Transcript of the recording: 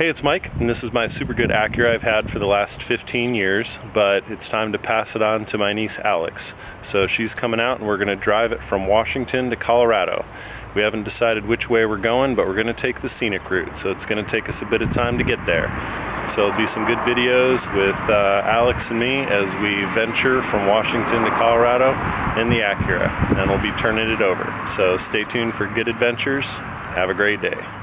Hey, it's Mike, and this is my super good Acura I've had for the last 15 years, but it's time to pass it on to my niece Alex. So she's coming out and we're going to drive it from Washington to Colorado. We haven't decided which way we're going, but we're going to take the scenic route, so it's going to take us a bit of time to get there. So it'll be some good videos with uh, Alex and me as we venture from Washington to Colorado in the Acura, and we'll be turning it over. So stay tuned for good adventures. Have a great day.